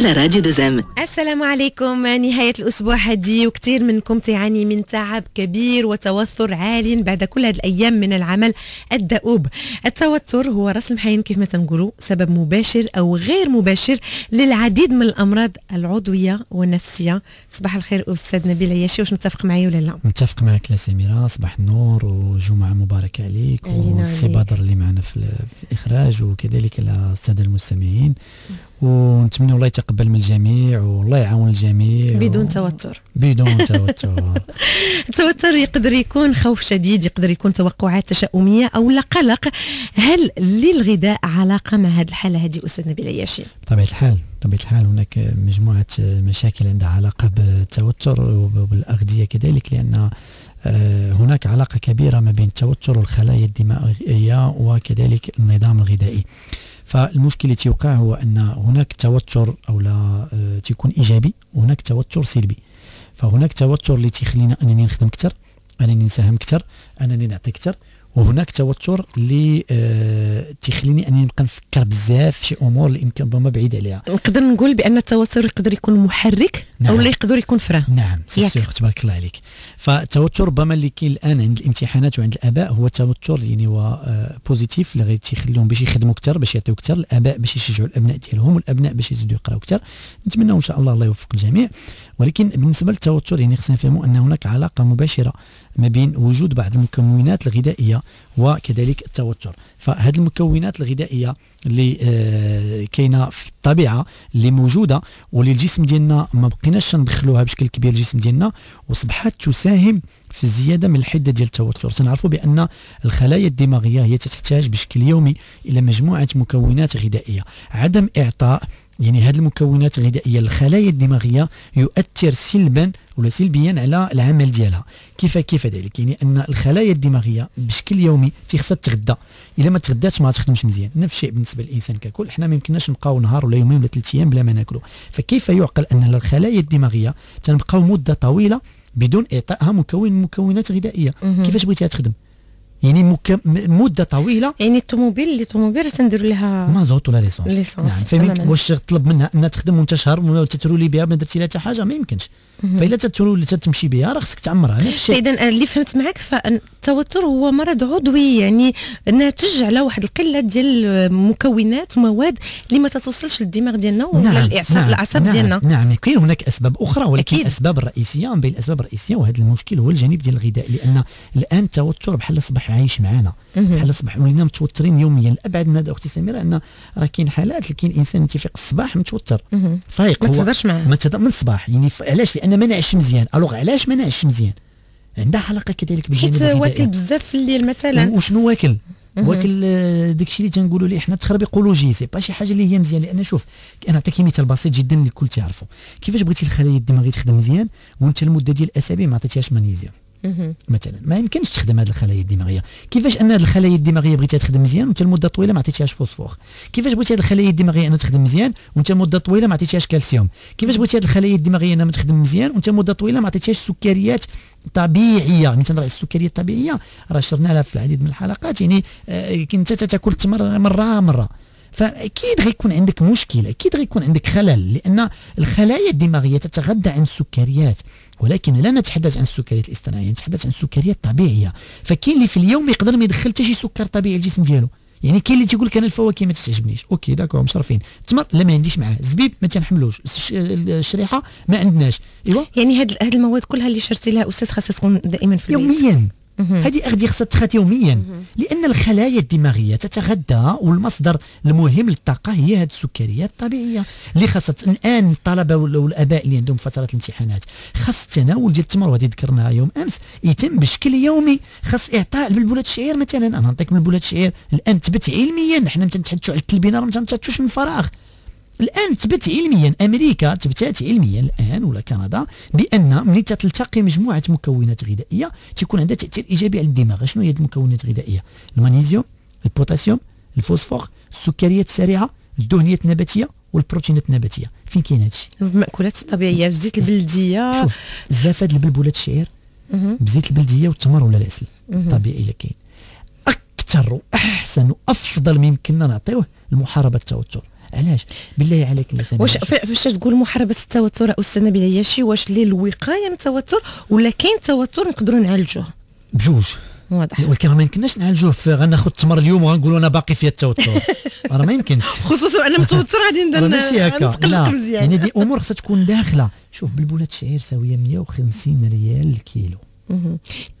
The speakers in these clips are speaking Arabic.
على راديو دوزام. السلام عليكم. نهاية الأسبوع هدي وكثير منكم تعاني من تعب كبير وتوتر عال بعد كل هذه الأيام من العمل الدؤوب. التوتر هو رأس المحاين كيف ما تنقولوا سبب مباشر أو غير مباشر للعديد من الأمراض العضوية والنفسية. صباح الخير أستاذ نبيل عياشي واش متفق معي ولا لا؟ متفق معك لا سميرة. صباح النور وجمعة مباركة عليك والسي بدر اللي معنا في, في الإخراج وكذلك السادة المستمعين. ونتمنى الله يتقبل من الجميع والله يعاون الجميع بدون و... توتر. بدون توتر. التوتر يقدر يكون خوف شديد يقدر يكون توقعات تشاؤمية أو لا قلق. هل للغذاء علاقة مع هذه الحالة هذه أستاذ نبيل عياشي؟ بطبيعة الحال بطبيعة الحال هناك مجموعة مشاكل عندها علاقة بالتوتر وبالأغذية كذلك لأن آه، هناك علاقة كبيرة ما بين التوتر والخلايا الدماغيه وكذلك النظام الغذائي. فالمشكل اللي تيوقع هو أن هناك توتر أو لا آه، تيكون إيجابي وهناك توتر سلبي. فهناك توتر اللي تيخلينا أنني نخدم أكثر أنني نساهم أكثر انني نعطي أكثر وهناك توتر اللي آه تيخليني انني نبقى نفكر بزاف في شي امور اللي يمكن ربما بعيد عليها. نقدر نقول بأن التوتر يقدر يكون محرك نعم. أو لا يقدر يكون frein. نعم تبارك الله عليك. فالتوتر ربما اللي كاين الآن عند الامتحانات وعند الآباء هو توتر يعني هو آه positif اللي تيخليهم باش يخدموا أكثر باش يعطيو أكثر الآباء باش يشجعوا الأبناء ديالهم والأبناء باش يزيدوا يقراوا أكثر نتمنى إن شاء الله الله يوفق الجميع. ولكن بالنسبة للتوتر يعني خصنا نفهموا أن هناك علاقة مباشرة ما بين وجود بعض المكونات الغذائية وكذلك التوتر. فهذه المكونات الغذائية اللي آه كاينة في الطبيعة اللي موجودة واللي الجسم ديالنا ما بقيناش ندخلوها بشكل كبير الجسم ديالنا وصبحت تساهم في الزيادة من الحدة ديال التوتر. تنعرفوا بأن الخلايا الدماغية هي تحتاج بشكل يومي إلى مجموعة مكونات غذائية. عدم إعطاء يعني هذه المكونات الغذائية للخلايا الدماغية يؤثر سلبا ولا سلبيا على العمل ديالها. كيف كيف ذلك؟ يعني أن الخلايا الدماغية بشكل يومي تيخصها تغدى إلا ما تغداتش ما تخدمش مزيان. نفس الشيء بالنسبة للإنسان ككل. حنا ما يمكنناش نبقاو نهار ولا يومين ولا ثلاث أيام بلا ما ناكلوا فكيف يعقل أن الخلايا الدماغية تنبقاو مدة طويلة بدون إعطائها مكون مكونات غذائية؟ كيفاش بغيتيها تخدم؟ يعني مك... مدة طويلة. يعني الطوموبيل اللي طوموبيل تنديروا لها مازوت ولا l'essence. نعم فهمت؟ واش تطلب منها إنها تخدم وانت شهر ولا تترولي بها ما درتي لها حتى حاجة ما يمكنش. فإلا تترولي تمشي بها راه خصك تعمرها نفس الشيء. اذا اللي فهمت معك فالتوتر هو مرض عضوي يعني ناتج على واحد القلة ديال المكونات ومواد اللي ما توصلش للدماغ ديالنا ولا نعم الاعصاب نعم الأعصاب نعم ديالنا. نعم كاين هناك أسباب أخرى ولكن أكيد. الأسباب الرئيسية من بين الأسباب الرئيسية وهذا المشكل هو الجانب ديال الغذاء لأن الآن التوتر بحال أصبح عايش معنا بحال أصبح ولينا متوترين يوميا. الأبعد من هذا أختي سميرة أن راه كاين حالات اللي كاين إنسان تيفيق الصباح متوتر. فايق ما تهضرش معاه. ما تهضر من الصباح يعني علاش؟ لأن ما نعش مزيان. alors علاش ما نعش مزيان؟ عندها علاقة كذلك بالجانب حيت واكل بزاف في الليل مثلا. وشنو واكل؟ واكل آه، داكشي اللي تنقولوا ليه حنا تخرب ايكولوجي c'est pas شي حاجة اللي هي مزيان لأن شوف أنا نعطيك مثال بسيط جدا اللي الكل تعرفه. كيفاش بغيتي الخلايا الدماغيه تخدم مزيان وأنت لمدة ديال الاسابيع ما عطيتيهاش مغنيزيوم؟ مثلا. ما يمكنش تخدم هذه الخلايا الدماغية. كيفاش أن هذه الخلايا الدماغية بغيتها تخدم مزيان وأنت لمده طويلة ما عطيتيهاش فوسفور كيفاش بغيتي هذه الخلايا الدماغية انها تخدم مزيان وأنت لمده طويلة ما عطيتيهاش كالسيوم؟ كيفاش بغيتي هذه الخلايا الدماغية أنها تخدم مزيان وأنت لمده طويلة ما عطيتيهاش سكريات طبيعية؟ يعني تنهضر السكريات الطبيعيه راه شرنا لها في العديد من الحلقات. يعني آه كنت تاكل التمر مرة مرة. فأكيد غيكون عندك مشكل أكيد غيكون عندك خلل لأن الخلايا الدماغية تتغذى عن السكريات ولكن لا نتحدث عن السكريات الاصطناعية نتحدث عن السكريات الطبيعية. فكاين اللي في اليوم يقدر ما يدخل حتى شي سكر طبيعي الجسم ديالو. يعني كاين اللي تيقول لك أنا الفواكه ما تعجبنيش OK d'accord مشرفين التمر لا ما عنديش معاه. الزبيب ما تنحملوش. الشريحة ما عندناش. ايوا يعني هاد هاد المواد كلها اللي شرتي لها أستاذ خاصها تكون دائما في البيت. يوميا. هذه أغذية خصها تخات يوميا. لأن الخلايا الدماغية تتغذى والمصدر المهم للطاقة هي هذه السكريات الطبيعية. اللي خاصة الآن الطلبة والآباء اللي عندهم فترة الامتحانات خاص التناول ديال التمر وهذه ذكرناها يوم أمس يتم بشكل يومي خاص إعطاء البلبولات الشعير مثلا. أنا نعطيك بلبولات الشعير الآن تثبت علميا حنا ما تنتحدثوا على التلبينة ما تنتحدثوش من فراغ الآن ثبت علميا أمريكا ثبتات علميا الآن ولا كندا بأن ملي تلتقي مجموعة مكونات غذائية تكون عندها تأثير إيجابي على الدماغ. شنو هي المكونات الغذائية؟ المغنيسيوم البوتاسيوم الفوسفور السكريات السريعة الدهنيات النباتية والبروتينات النباتية. فين كاين هادشي؟ المأكولات الطبيعية الزيت البلدية. شوف بزاف هاد البلبولات الشعير بزيت البلدية والتمر ولا العسل؟ الطبيعي اللي كاين. أكثر وأحسن وأفضل ما يمكننا نعطيوه لمحاربه التوتر. علاش بالله عليك اللي واش فاش تقول محاربة التوتر أستاذ نبيل عياشي واش للوقايه من التوتر ولا كاين توتر نقدروا نعالجوه؟ بجوج. واضح. ولكن ما يمكنناش نعالجوه. غناخذ التمر اليوم وغنقولوا أنا باقي فيها التوتر. راه ما يمكنش. خصوصا أنا متوتر غادي راه ماشي هكا. لا. يعني دي أمور خصها تكون داخلة. شوف بالبولات الشعير ساويه 150 ريال الكيلو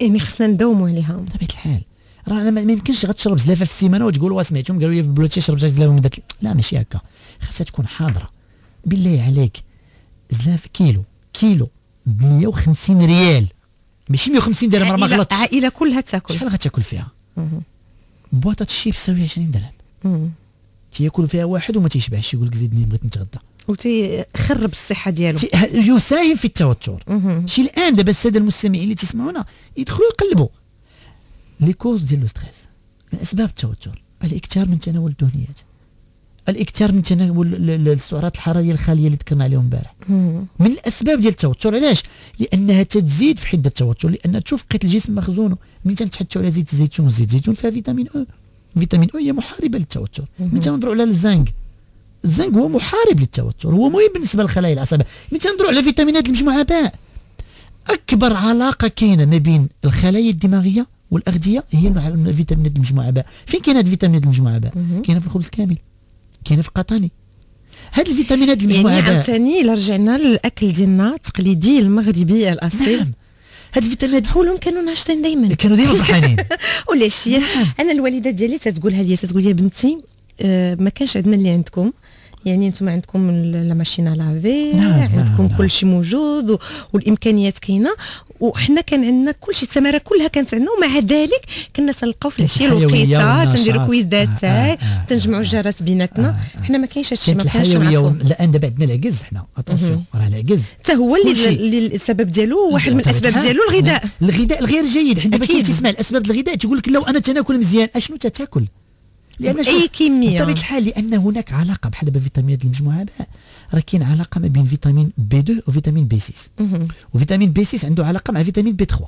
يعني خصنا نداوموا عليها. بطبيعة الحال. راه ما يمكنش غتشرب زلافة في السيمانة وتقول واه سمعتهم قالوا لي في شي شربت زلافه لا ماشي هكا. خاصها تكون حاضرة. بالله عليك. زلاف كيلو. كيلو ب 150 ريال. ماشي 150 درهم راه ما غلطش عائلة كلها تاكل. شحال غتاكل فيها؟ بواطة الشيبس تساوي 20 درهم. تياكل فيها واحد وما تيشبعش. يقول لك زيدني بغيت نتغدى. وتيخرب الصحة ديالو. يساهم في التوتر. شي الآن دابا السادة المستمعين اللي تسمعونا يدخلوا يقلبوا. les causes ديال le stress من اسباب التوتر الاكثار من تناول الدهنيات. الاكثار من تناول السعرات الحرارية الخالية اللي ذكرنا عليهم امبارح. من الأسباب ديال التوتر. علاش؟ لأنها تزيد في حدة التوتر. لأن تشوف بقيه الجسم مخزونه من تنتحدثوا على زيت الزيتون زيت الزيتون فيها فيتامين أو. فيتامين أو هي محاربة للتوتر. من تنهضروا على الزنك. الزنك هو محارب للتوتر. هو مهم بالنسبة للخلايا العصبية. من تنهضروا على فيتامينات المجموعة باء. أكبر علاقة كاينة ما بين الخلايا الدماغية والأغذية هي فيتامينات المجموعه باء. فين كاينة هذه فيتامينات المجموعه باء؟ كاينة في الخبز كامل. كاينة في قطاني هاد الفيتامينات المجموعه يعني عاوتاني إلا رجعنا للأكل ديالنا التقليدي المغربي الأصيل. نعم. هاد الفيتامينات حولهم كانوا ناشطين دائما كانوا دائما فرحانين. ولاش نعم. أنا الوالدة ديالي تتقولها لي تتقول لي بنتي آه ما كانش عندنا اللي عندكم. يعني أنتم عندكم لا ماشينا لافي عندكم كل شيء موجود والإمكانيات كاينة. وحنا كان عندنا كل شيء الثمرة كلها كانت عندنا. ومع ذلك كنا تنلقاو في العشية الوقيتة تنديروا كويزات آه آه آه تنجمعوا الجارات بيناتنا. آه حنا ما كاينش هادشي ما كاينش الان دابا عندنا العكز حنا اتونسيون راه العكز حتى هو اللي السبب ديالو واحد من الأسباب ديالو الغذاء. الغذاء الغير جيد. حيت دابا كي تسمع الأسباب الغذاء تقول لك لو أنا تناكل مزيان أشنو تتاكل؟ لأن أي كميه بطبيعة الحال لأن هناك علاقة بحال دابا فيتامينات المجموعة راه كاين علاقة ما بين vitamine B 2 و vitamine B 6 و vitamine B 6 عنده علاقة مع vitamine B 3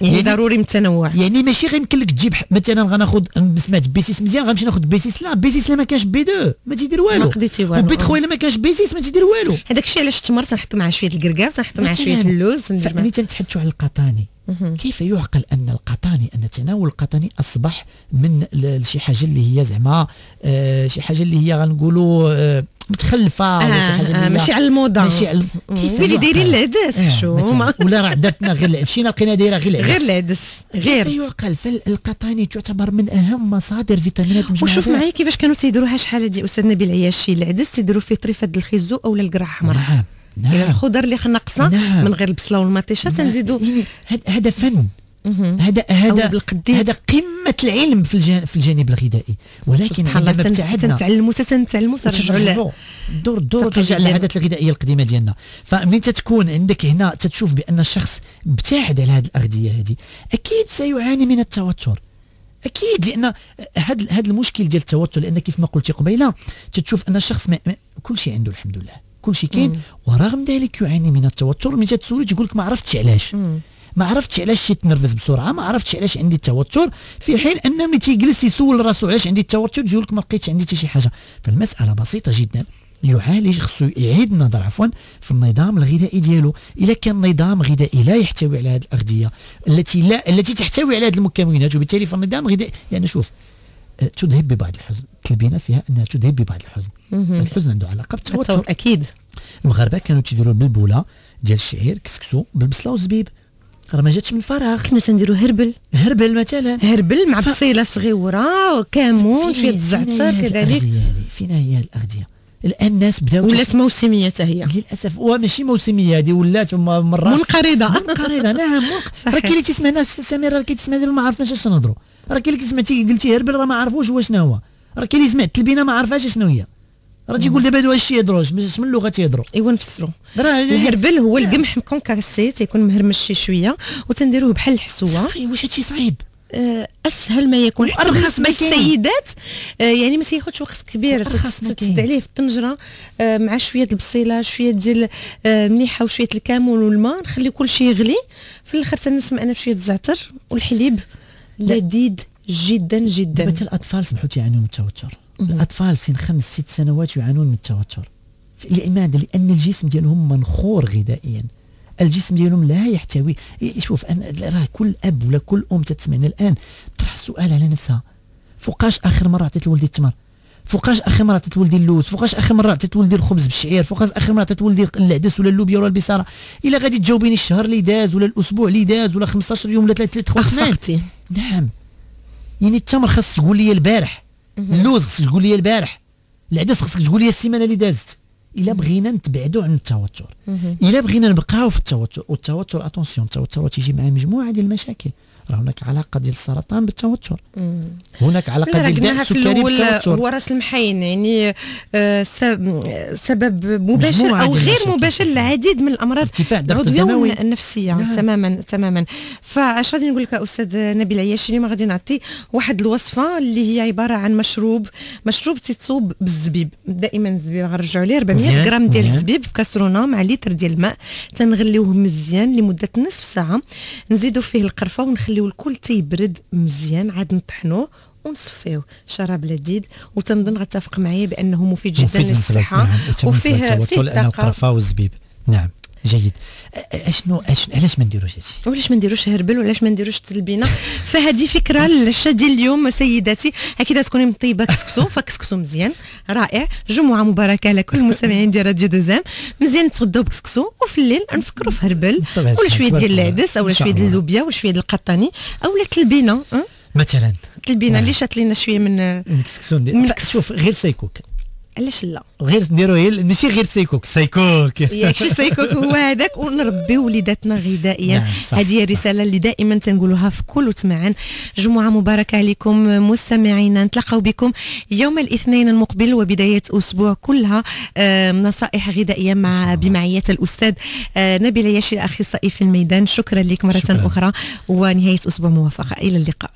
يعني, يعني ضروري من التنوع يعني ماشي غير يمكن لك تجيب مثلا غناخذ سمعت B 6 مزيان غنمشي ناخذ B 6 لا B 6 لا ما كانش B 2 ما تيدير والو. ما والو. و B 3 إلا ما كانش B 6 ما تيدير والو. هذاك الشيء علاش التمر تنحطوا معاه شوية الكركاع تنحطوا معاه شوية اللوز ملي تنتحدثوا على القطاني. كيف يعقل أن القطاني أن تناول القطاني أصبح من شي حاجة اللي هي زعما آه شي حاجة اللي هي غنقولوا آه متخلفة آه ولا شي حاجة اللي آه ماشي على الموضة. ماشي على كيف اللي دايرين العدس آه شو؟ ولا راه درتنا غير مشينا لقينا دايرة غير العدس؟ غير العدس. غير. كيف يعقل؟ فالقطاني تعتبر من أهم مصادر فيتامينات المجموعه وشوف معايا كيفاش كانوا تيديروها شحال هادي أستاذ نبيل عياشي العدس تيديروا فيه طريفة الخيزو اولا القرع حمراء نعم. نعم. إلى الخضر اللي ناقصه نعم. من غير البصلة والمطيشة نعم. تنزيدوا يعني هذا فن. هذا هذا هذا قمة العلم في الجانب في الجانب الغذائي. ولكن عندما ابتعدنا. تنتعلموا تنتعلموا ترجعوا الدور الدور ترجع للعادات الغذائية القديمة ديالنا. فمن تتكون عندك هنا تتشوف بأن الشخص ابتعد على هذه الأغذية هذه أكيد سيعاني من التوتر. أكيد لأن هذا هذا المشكل ديال التوتر لأن كيف ما قلتي قبيلة تتشوف أن الشخص كل شيء عنده الحمد لله. كل شيء كاين ورغم ذلك يعاني من التوتر. ملي تسولي تقول لك ما عرفتش علاش. ما عرفتش علاش تنرفز بسرعة ما عرفتش علاش عندي التوتر. في حين أن ملي تيجلس يسول راسو علاش عندي التوتر يقول لك ما لقيتش عندي حتى شي حاجة. فالمسألة بسيطة جدا. يعالج خصو يعيد النظر عفوا في النظام الغذائي ديالو. اذا كان نظام غذائي لا يحتوي على هذه الأغذية التي لا التي تحتوي على هذه المكونات وبالتالي فالنظام الغذائي يعني شوف تذهب ببعض الحزن. تلبينا فيها أنها تذهب ببعض الحزن. الحزن عنده علاقة بالتوتر. أكيد. المغاربة كانوا تيديروا بالبوله ديال الشعير كسكسو بالبصلة والزبيب. راه ما جاتش من الفراغ. كنا تنديروا هربل. هربل مثلا. هربل مع بصيلة صغيرة وكمون شوية الزعتر كذلك. فين هي الأغذية. الآن الناس بداو ولات موسمية هي. للأسف. وماشي موسمية هذه ولات مرات. منقرضة. منقرضة. نعم راه كاين اللي تسمع ناس سمير راه كيتسمع دابا ما عرفناش اش نهضروا. راه كاين اللي سمعتي قلتي هربل راه ما عرفوش هو شنو هو. راه كاين اللي سمع التلبينه ما عرفاش شنو هي. راه تيقول دابا هادو اش يهضروا اش من اللغة تيهضروا. ايوا نفسروا. الهربل هو القمح مكونكاسي تيكون مهرمش شي شوية وتنديروه بحال الحسوة. صافي واش هادشي صعيب؟ آه، أسهل ما يكون. ارخص ما السيدات آه، يعني ما تياخذش وقت كبير. تسد عليه في الطنجرة آه، مع شوية البصيلة شوية ديال المليحه وشوية الكمون والماء نخلي كل شيء يغلي. في الآخر تنسمع أنا بشوية الزعتر والحليب. لذيذ جدا جدا. حتى الأطفال صبحوا تيعانيوا من التوتر. الأطفال في سن خمس ست سنوات يعانون من التوتر. لماذا؟ لأن الجسم ديالهم منخور غذائيا. الجسم ديالهم لا يحتوي. شوف أنا راه كل أب ولا كل أم تسمعنا الآن طرح السؤال على نفسها. فوقاش آخر مرة عطيت لولدي التمر؟ فوقاش آخر مرة عطيت ولدي اللوز؟ فوقاش آخر مرة عطيت ولدي الخبز بالشعير؟ فوقاش آخر مرة عطيت ولدي العدس ولا اللوبيا ولا البصارة؟ إلا غادي تجاوبيني الشهر اللي داز ولا الأسبوع اللي داز ولا 15 يوم ولا 3 3 سنين نعم. يعني التمر خاص تقول لي البارح. اللوز خاصك تقول لي البارح. العدس خاصك تقول لي السيمانة اللي دازت. إلا بغينا نتبعدوا عن التوتر. إلا بغينا نبقاو في التوتر. والتوتر attention التوتر تيجي مع مجموعة ديال المشاكل. راه هناك علاقة ديال السرطان بالتوتر. هناك علاقة ديال الداء السكري بالتوتر. هو راس المحاين يعني آه، سبب مباشر أو غير مباشر للعديد من الأمراض ارتفاع الضغط الدموي النفسية نعم. تماما تماما. فاش غادي نقول لك أستاذ نبيل عياشي اليوم غادي نعطي واحد الوصفة اللي هي عبارة عن مشروب مشروب تيتصوب بالزبيب. دائما الزبيب غنرجعوا ليه 400 غرام ديال الزبيب في كاسرونه مع لتر ديال الماء. تنغليوه مزيان لمدة نصف ساعة. نزيدوا فيه القرفة ونخلي نخليو الكل تيبرد مزيان. عاد نطحنوه ونصفيوه شراب لذيذ. وتنظن غتفق معايا بأنه مفيد جدا للصحة. وفيه فيه الطاقه والزبيب نعم. جيد. اشنو اشنو علاش ما نديروش هادشي؟ وعلاش ما نديروش هربل وعلاش ما نديروش التلبينه فهذه فكرة للعشا ديال اليوم سيداتي. هكذا تكوني مطيبة كسكسو فكسكسو مزيان. رائع. جمعة مباركة على كل المستمعين ديال راديو دوزام. مزيان نتغداو بكسكسو وفي الليل نفكروا في هربل. ولا شوية ديال العدس أو شوية ديال اللوبيا ولا شوية ديال القطاني أو التلبينه مثلا. التلبينه اللي شات لينا شوية من من الكسكسو شوف غير سيكوك علاش لا؟ غير نديرو هي ماشي غير سيكوك سيكوك ياكشي سيكوك هو هذاك ونربيو وليداتنا غذائيا. نعم هذه هي الرسالة اللي دائما تنقولوها في كل وتمعن. جمعة مباركة عليكم مستمعينا نتلاقاو بكم يوم الاثنين المقبل وبداية أسبوع كلها نصائح غذائية مع بمعية الأستاذ آه، نبيل ياشي الاخصائي في الميدان. شكرا لك مرة شكرا. أخرى ونهاية أسبوع موفقة. إلى اللقاء.